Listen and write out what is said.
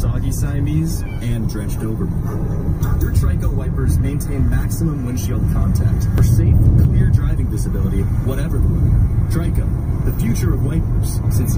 soggy Siamese, and drenched Doberman. Your Trico wipers maintain maximum windshield contact for safe, clear driving visibility, whatever the weather. Trico, the future of wipers since